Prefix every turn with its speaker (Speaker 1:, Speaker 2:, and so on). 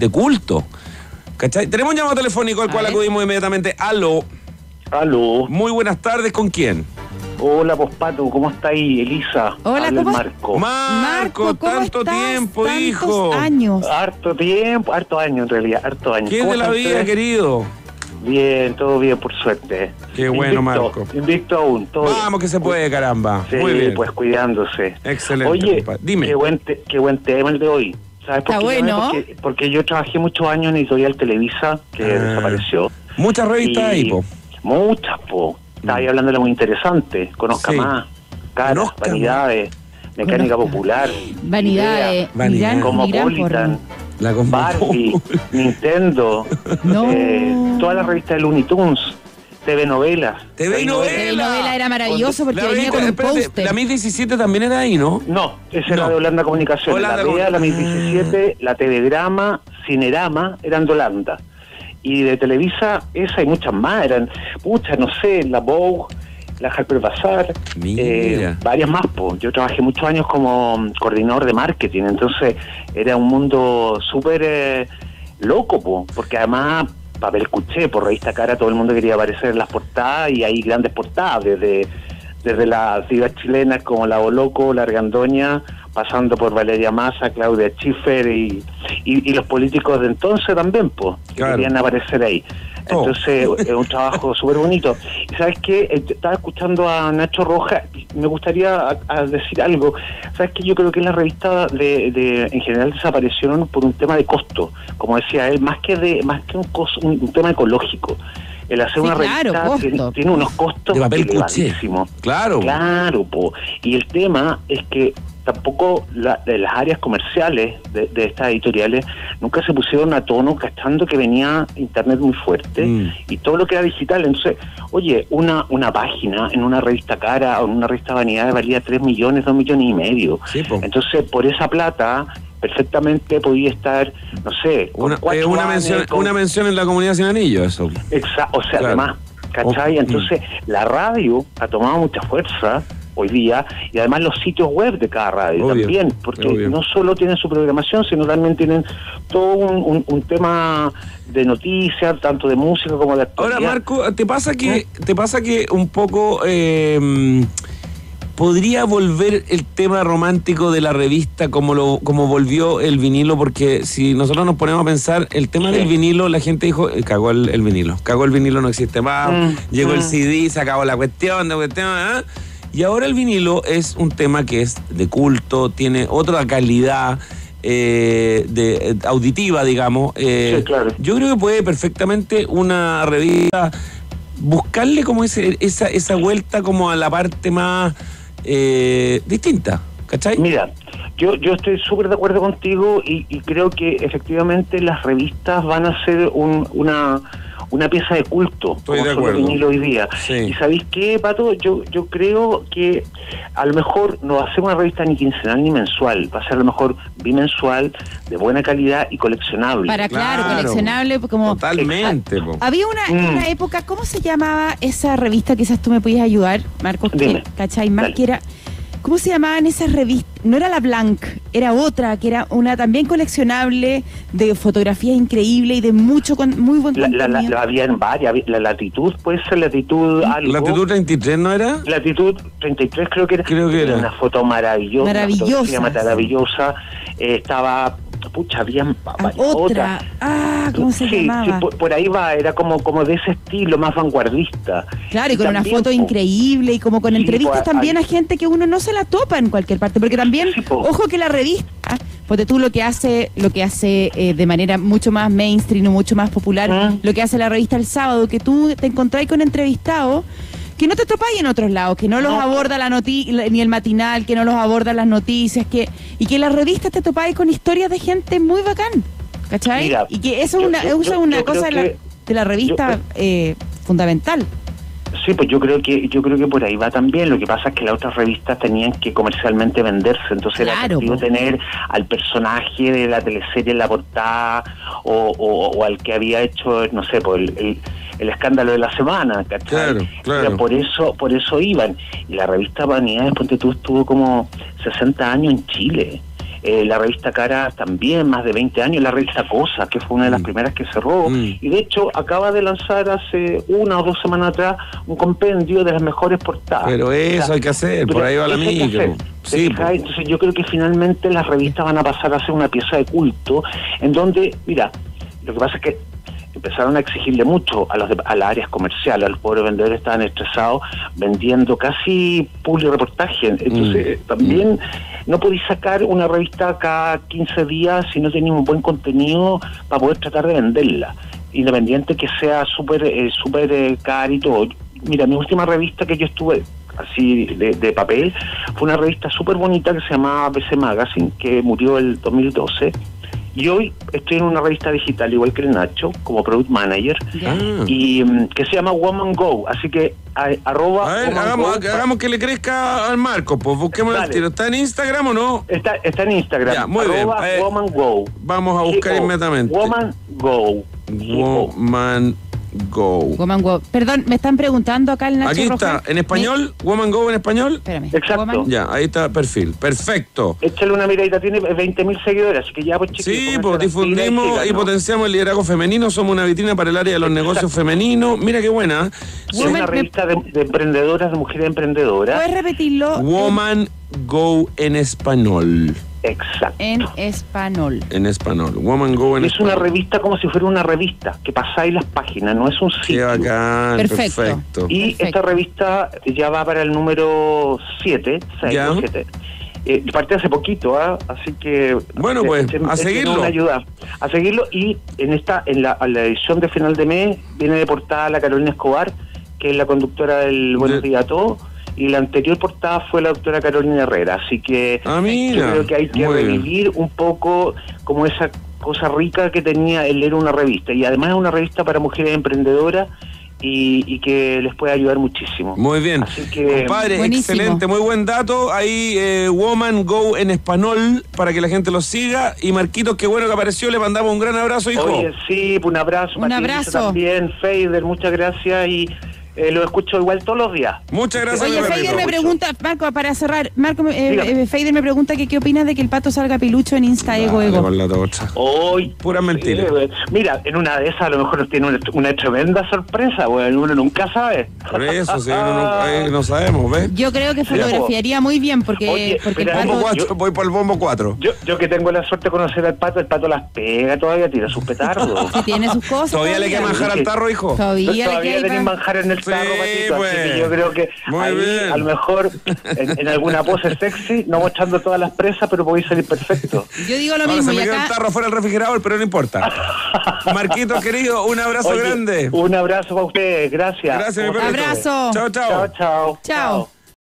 Speaker 1: de culto. ¿Cachai? Tenemos un llamado telefónico al cual
Speaker 2: ver.
Speaker 1: acudimos inmediatamente. Aló.
Speaker 3: Aló.
Speaker 1: Muy buenas tardes, ¿con quién?
Speaker 3: Hola, Pospato, ¿cómo está ahí, Elisa?
Speaker 2: Hola,
Speaker 3: Habla el
Speaker 2: ¿cómo-
Speaker 3: Marco.
Speaker 1: Marco,
Speaker 2: ¿cómo
Speaker 1: tanto
Speaker 2: estás?
Speaker 1: tiempo,
Speaker 2: Tantos
Speaker 1: hijo.
Speaker 2: años.
Speaker 3: Harto tiempo, harto años en realidad, harto años.
Speaker 1: ¿Qué es
Speaker 3: ¿Cómo
Speaker 1: de la vida,
Speaker 3: ustedes?
Speaker 1: querido?
Speaker 3: Bien, todo bien, por suerte.
Speaker 1: Qué bueno,
Speaker 3: Invicto,
Speaker 1: Marco.
Speaker 3: Invicto aún, todo bien.
Speaker 1: Vamos que se puede, caramba.
Speaker 3: Sí,
Speaker 1: Muy bien.
Speaker 3: pues cuidándose.
Speaker 1: Excelente,
Speaker 3: Oye.
Speaker 1: Dime.
Speaker 3: Qué buen, te- qué buen tema el de hoy. ¿Sabes por
Speaker 2: Está
Speaker 3: qué
Speaker 2: bueno.
Speaker 3: Porque, porque yo trabajé muchos años en Editorial Televisa, que
Speaker 1: Ah.
Speaker 3: desapareció.
Speaker 1: Muchas revistas ahí, po.
Speaker 3: Muchas, po. Estaba ahí hablando de muy interesante. Conozca
Speaker 1: Sí.
Speaker 3: más. Caras,
Speaker 1: Conozca
Speaker 3: vanidades, mecánica
Speaker 2: Conozca.
Speaker 3: popular.
Speaker 2: Vanidades.
Speaker 1: Vanidad.
Speaker 3: Cosmopolitan.
Speaker 1: La
Speaker 3: Barbie, Nintendo,
Speaker 2: No.
Speaker 3: eh, toda la revista de Looney Tunes, TV novelas.
Speaker 1: TV novela.
Speaker 2: TV novela era maravilloso porque
Speaker 1: La
Speaker 2: venía con un póster.
Speaker 1: La 1017 también era ahí, ¿no?
Speaker 3: No, esa era
Speaker 1: No.
Speaker 3: de Holanda Comunicación.
Speaker 1: Holanda
Speaker 3: la DEA, la
Speaker 1: Comun-
Speaker 3: 1017, la TV Drama, Cinerama, eran de Holanda. Y de Televisa, esa y muchas más, eran, muchas, no sé, la Vogue, la Harper Bazaar, eh, varias más. po. Yo trabajé muchos años como coordinador de marketing, entonces era un mundo súper eh, loco, po, porque además papel cuché, por revista cara, todo el mundo quería aparecer en las portadas y hay grandes portadas, desde, desde las divas chilenas como la Boloco, la Argandoña, pasando por Valeria Massa, Claudia Schiffer y, y, y los políticos de entonces también, pues, que
Speaker 1: Claro.
Speaker 3: querían aparecer ahí.
Speaker 1: Oh.
Speaker 3: Entonces, es un trabajo súper bonito. Y sabes qué, Eh, estaba escuchando a Nacho Roja, y me gustaría a- a decir algo. Sabes que yo creo que las revistas de, de- en general desaparecieron por un tema de costo, como decía él, más que de más que un, cos- un, un tema ecológico. El hacer
Speaker 2: Sí,
Speaker 3: una
Speaker 2: claro,
Speaker 3: revista tiene, tiene unos costos
Speaker 1: De papel. Claro.
Speaker 3: Claro, po. y el tema es que tampoco la- de las áreas comerciales de, de estas editoriales nunca se pusieron a tono cachando que venía internet muy fuerte
Speaker 1: Mm.
Speaker 3: y todo lo que era digital. Entonces, oye, una una página en una revista cara o en una revista vanidad valía 3 millones, 2 millones y medio.
Speaker 1: Sí, po.
Speaker 3: Entonces, por esa plata perfectamente podía estar, no sé, con
Speaker 1: Una,
Speaker 3: cuatro
Speaker 1: eh, una, mención,
Speaker 3: con-
Speaker 1: una mención en la comunidad sin anillo, eso.
Speaker 3: Exa- o sea,
Speaker 1: Claro.
Speaker 3: además, ¿cachai?
Speaker 1: Oh,
Speaker 3: Entonces, la radio ha tomado mucha fuerza hoy día y además los sitios web de cada radio
Speaker 1: Obvio,
Speaker 3: también, porque
Speaker 1: obvio.
Speaker 3: no solo tienen su programación, sino también tienen todo un, un- un tema de noticias, tanto de música como de actualidad.
Speaker 1: Ahora, Marco, ¿te pasa que,
Speaker 3: ¿Eh?
Speaker 1: te pasa que un poco eh, podría volver el tema romántico de la revista como lo como volvió el vinilo? Porque si nosotros nos ponemos a pensar, el tema
Speaker 3: Sí.
Speaker 1: del vinilo, la gente dijo, eh, cagó el, el vinilo, cagó el vinilo, no existe más,
Speaker 3: Mm,
Speaker 1: llegó el
Speaker 3: mm.
Speaker 1: CD, se acabó la cuestión, la cuestión, ¿ah? Y ahora el vinilo es un tema que es de culto, tiene otra calidad. eh, de, eh, auditiva, digamos. eh,
Speaker 3: Sí, claro.
Speaker 1: Yo creo que puede perfectamente una revista buscarle como ese, esa, esa vuelta como a la parte más eh, distinta, ¿cachai?
Speaker 3: Mira, yo, yo estoy súper de acuerdo contigo y, y creo que efectivamente las revistas van a ser un- una, una pieza de culto,
Speaker 1: Estoy
Speaker 3: como
Speaker 1: de acuerdo.
Speaker 3: vinilos hoy día.
Speaker 1: Sí.
Speaker 3: Y sabéis qué, Pato, yo, yo creo que a lo mejor no va a ser una revista ni quincenal ni mensual, va a ser a lo mejor bimensual, de buena calidad y coleccionable.
Speaker 2: Para, claro,
Speaker 1: Claro.
Speaker 2: coleccionable, como...
Speaker 1: Totalmente. po.
Speaker 2: Había una,
Speaker 3: Mm.
Speaker 2: una época, ¿cómo se llamaba esa revista? Quizás tú me podías ayudar, Marcos, que,
Speaker 3: Dime.
Speaker 2: ¿cachai? Más
Speaker 3: Dale.
Speaker 2: que era... ¿Cómo se llamaban esas revistas? No era la Blanc, era otra, que era una también coleccionable de fotografías increíbles y de mucho con, muy buen
Speaker 3: La, la, la,
Speaker 2: contenido.
Speaker 3: la había en varias, la latitud puede ser latitud algo.
Speaker 1: Latitud 33, ¿no era?
Speaker 3: Latitud 33 creo que era.
Speaker 1: Creo que era.
Speaker 3: una foto maravillosa. una
Speaker 2: Maravillosa,
Speaker 3: maravillosa. Eh, estaba, pucha, había
Speaker 2: Ah,
Speaker 3: varias
Speaker 2: otra.
Speaker 3: otras.
Speaker 2: Ah, ¿cómo se
Speaker 3: sí,
Speaker 2: llamaba?
Speaker 3: sí, por, por ahí va, era como, como de ese estilo más vanguardista.
Speaker 2: Claro, y con una foto
Speaker 3: po,
Speaker 2: increíble y como con
Speaker 3: Sí,
Speaker 2: entrevistas
Speaker 3: pues,
Speaker 2: también
Speaker 3: hay-
Speaker 2: a gente que uno no se la topa en cualquier parte, porque también, ojo que la revista, porque tú lo que hace, lo que hace eh, de manera mucho más mainstream o mucho más popular,
Speaker 3: Mm.
Speaker 2: lo que hace la revista el sábado, que tú te encontrás con entrevistados que no te topáis en otros lados, que no los aborda la noti ni el matinal, que no los aborda las noticias, que y que en las revistas te topáis con historias de gente muy bacán, ¿cachai?
Speaker 3: Mira,
Speaker 2: y que eso es una,
Speaker 3: yo- yo-
Speaker 2: una
Speaker 3: yo
Speaker 2: cosa de la, de la revista
Speaker 3: yo-
Speaker 2: eh, fundamental.
Speaker 3: Sí, pues yo creo que yo creo que por ahí va también. Lo que pasa es que las otras revistas tenían que comercialmente venderse, entonces era
Speaker 2: Claro,
Speaker 3: atractivo
Speaker 2: po.
Speaker 3: tener al personaje de la teleserie en la portada o, o- o al que había hecho, no sé, pues el, el- el escándalo de la semana, ¿cachai?
Speaker 1: Claro, claro.
Speaker 3: Era por eso por eso iban. Y la revista Vanidades, ponte tú, estuvo como 60 años en Chile. Eh, la revista Cara también, más de 20 años. La revista Cosa, que fue una de las
Speaker 1: Mm.
Speaker 3: primeras que cerró.
Speaker 1: Mm.
Speaker 3: Y de hecho, acaba de lanzar hace una o dos semanas atrás un compendio de las mejores portadas.
Speaker 1: Pero eso hay que hacer, por ahí va la micro.
Speaker 3: hacer, ¿te
Speaker 1: Sí.
Speaker 3: Entonces yo creo que finalmente las revistas van a pasar a ser una pieza de culto, en donde, mira, lo que pasa es que empezaron a exigirle mucho a, los de- a las áreas comerciales, a los pobres vendedores estaban estresados vendiendo casi public reportaje. Entonces
Speaker 1: Mm.
Speaker 3: también no podéis sacar una revista cada 15 días si no tenéis un buen contenido para poder tratar de venderla, independiente que sea súper eh, súper eh, caro y todo. Mira, mi última revista que yo estuve así de, de papel fue una revista súper bonita que se llamaba PC Magazine, que murió el 2012. Y hoy estoy en una revista digital, igual que el Nacho, como product manager.
Speaker 1: Ah.
Speaker 3: y mm, que se llama Woman Go. Así que a- arroba
Speaker 1: A ver, hagamos,
Speaker 3: Go,
Speaker 1: hagamos que le crezca al Marco, pues busquemos el tiro. ¿Está en Instagram o no?
Speaker 3: Está, está en Instagram.
Speaker 1: Ya, muy bien.
Speaker 3: arroba
Speaker 1: Eh,
Speaker 3: Woman Go.
Speaker 1: Vamos a buscar inmediatamente.
Speaker 3: Woman Go. G-O.
Speaker 1: Woman Go.
Speaker 2: Woman Go. Perdón, me están preguntando acá el Nacho
Speaker 1: Aquí está,
Speaker 2: Rojas.
Speaker 1: en español, Woman Go en español.
Speaker 2: Espérame.
Speaker 3: Exacto.
Speaker 2: Woman-
Speaker 1: Ya, ahí está el perfil. Perfecto.
Speaker 3: Échale una miradita, tiene 20.000 seguidores, así que ya pues chiquillos,
Speaker 1: Sí, pues difundimos y potenciamos el liderazgo femenino. Somos una vitrina para el área de los negocios femeninos. Mira qué buena.
Speaker 3: Es una revista de, de emprendedoras, de mujeres emprendedoras.
Speaker 2: ¿Puedes repetirlo?
Speaker 1: Woman Go en español.
Speaker 3: Exacto.
Speaker 2: En español.
Speaker 1: En español. Woman Go en
Speaker 3: Es una revista como si fuera una revista, que pasáis las páginas, no es un
Speaker 1: Qué
Speaker 3: sitio.
Speaker 1: bacán.
Speaker 2: Perfecto.
Speaker 1: Perfecto.
Speaker 3: Y
Speaker 2: Perfecto.
Speaker 3: esta revista ya va para el número 7, 6
Speaker 1: Ya.
Speaker 3: o 7. Eh, parte hace poquito, ¿ah? así que
Speaker 1: Bueno, pues,
Speaker 3: echen-
Speaker 1: a seguirlo.
Speaker 3: una ayuda. A seguirlo y en esta en la, a la edición de final de mes viene de portada la Carolina Escobar, que es la conductora del Buenos
Speaker 1: De-
Speaker 3: Días a Todos, y la anterior portada fue la doctora Carolina Herrera, así que
Speaker 1: Ah,
Speaker 3: yo creo que hay que
Speaker 1: Muy bien.
Speaker 3: revivir un poco como esa cosa rica que tenía el leer una revista y además es una revista para mujeres emprendedoras y, y que les puede ayudar muchísimo.
Speaker 1: Muy bien.
Speaker 3: Así que
Speaker 1: Compadre,
Speaker 2: Buenísimo.
Speaker 1: excelente, muy buen dato. Ahí, eh, Woman Go en español para que la gente lo siga. Y Marquitos, qué bueno que apareció. Le mandamos un gran abrazo, hijo.
Speaker 3: Oye, sí, un abrazo.
Speaker 2: Un abrazo.
Speaker 3: También, Feider, muchas gracias y eh, lo escucho igual todos los días.
Speaker 1: Muchas gracias,
Speaker 2: Oye, Feider me pregunta, Marco, para cerrar, Marco, eh, eh, Feider me pregunta que qué opinas de que el pato salga pilucho en Insta Ego Ego.
Speaker 1: con la tocha.
Speaker 3: Hoy.
Speaker 1: Pura mentira.
Speaker 3: mira, en una de esas a lo mejor nos tiene una, una tremenda sorpresa, bueno, uno nunca sabe.
Speaker 1: Por eso, si uno no, eh, no sabemos, ¿ves?
Speaker 2: Yo creo que fotografiaría muy bien porque,
Speaker 3: Oye,
Speaker 2: porque el
Speaker 3: espera,
Speaker 1: Bombo
Speaker 2: pato...
Speaker 3: vamos,
Speaker 1: 4, voy por el bombo 4.
Speaker 3: Yo, yo que tengo la suerte de conocer al pato, el pato las pega todavía, tira sus petardos.
Speaker 2: Sí, tiene sus cosas.
Speaker 1: ¿Todavía le queda manjar al tarro, hijo?
Speaker 2: Todavía, le
Speaker 3: Todavía
Speaker 2: queda
Speaker 3: tenéis
Speaker 2: pa-
Speaker 3: manjar en el
Speaker 1: Sí, pues.
Speaker 3: así que yo creo que
Speaker 1: Muy
Speaker 3: ahí
Speaker 1: bien.
Speaker 3: a lo mejor en, en alguna pose sexy, no mostrando todas las presas, pero podéis salir perfecto.
Speaker 2: Yo digo lo
Speaker 1: Ahora
Speaker 2: mismo
Speaker 1: se
Speaker 2: y
Speaker 1: me quedó el
Speaker 2: acá...
Speaker 1: tarro fuera del refrigerador, pero no importa. Marquitos, querido, un abrazo
Speaker 3: Oye,
Speaker 1: grande.
Speaker 3: Un abrazo para ustedes, gracias.
Speaker 1: Gracias, mi.
Speaker 2: Abrazo.
Speaker 1: Chao, chao.
Speaker 3: Chao, chao.
Speaker 2: Chao.